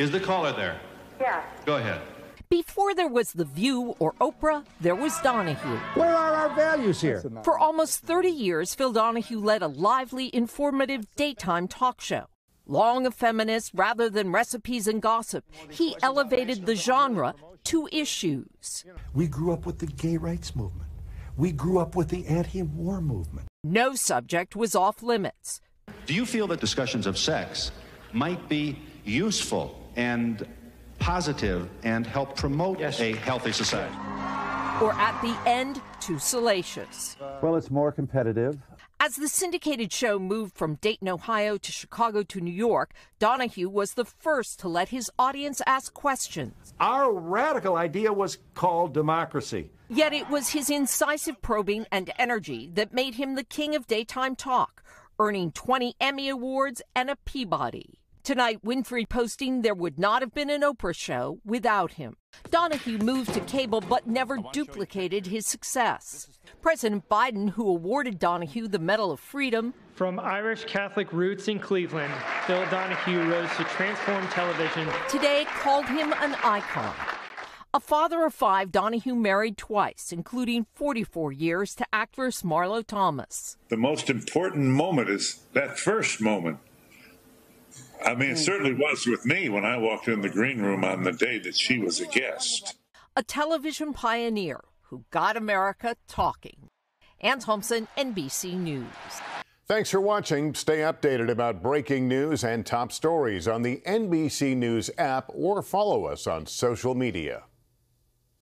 Is the caller there? Yes. Go ahead. Before there was The View or Oprah, there was Donahue. Where are our values here? For almost 30 years, Phil Donahue led a lively, informative daytime talk show. Long a feminist rather than recipes and gossip, he elevated the genre to issues. We grew up with the gay rights movement. We grew up with the anti war movement. No subject was off limits. Do you feel that discussions of sex might be useful and positive and help promote a healthy society? Or at the end, too salacious. Well, it's more competitive. As the syndicated show moved from Dayton, Ohio to Chicago to New York, Donahue was the first to let his audience ask questions. Our radical idea was called democracy. Yet it was his incisive probing and energy that made him the king of daytime talk, earning 20 Emmy Awards and a Peabody. Tonight, Winfrey posting there would not have been an Oprah show without him. Donahue moved to cable but never duplicated his success. President Biden, who awarded Donahue the Medal of Freedom, From Irish Catholic roots in Cleveland, Phil Donahue rose to transform television. today called him an icon. A father of five, Donahue married twice, including 44 years to actress Marlo Thomas. the most important moment is that first moment. I mean, it hmm. certainly was with me when I walked in the green room on the day that she was a guest. a television pioneer who got America talking. Anne Thompson, NBC News. Thanks for watching. Stay updated about breaking news and top stories on the NBC News app or follow us on social media.